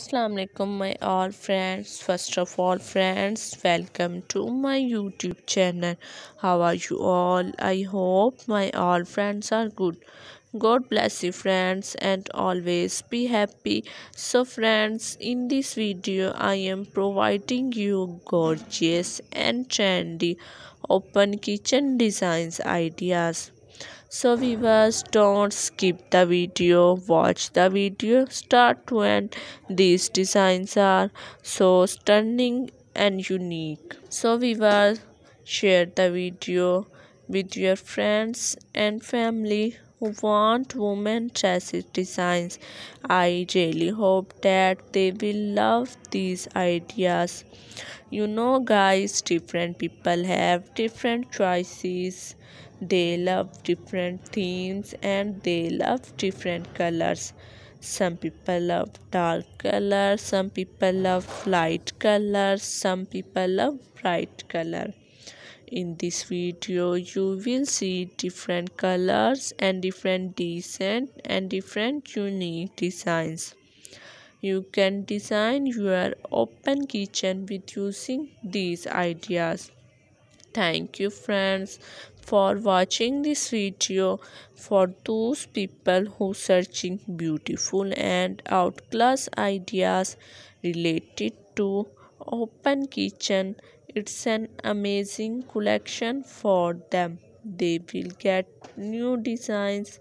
Assalamualaikum my all friends. First of all friends welcome to my youtube channel. How are you all? I hope my all friends are good. God bless you friends and always be happy. So friends in this video i am providing you gorgeous and trendy open kitchen designs ideas so viewers don't skip the video. Watch the video. Start when these designs are so stunning and unique. So viewers share the video with your friends and family who want women dresses designs. I really hope that they will love these ideas. You know guys different people have different choices they love different themes and they love different colors. Some people love dark colors some people love light colors some people love bright color. In this video you will see different colors and different decent and different unique designs. You can design your open kitchen with using these ideas thank you friends for watching this video. For those people who searching beautiful and outclass ideas related to open kitchen it's an amazing collection for them. They will get new designs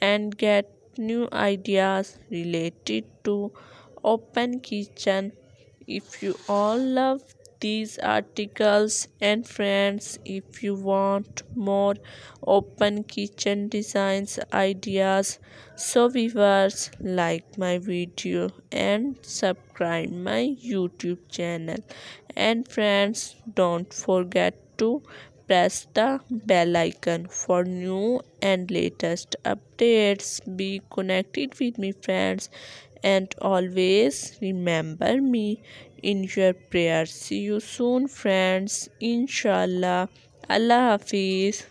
and get new ideas related to open kitchen. If you all love these articles and friends if you want more open kitchen designs ideas so viewers like my video and subscribe my youtube channel. And friends don't forget to press the bell icon for new and latest updates. Be connected with me friends and always remember me in your prayers. See you soon, friends. Inshallah. Allah Hafiz.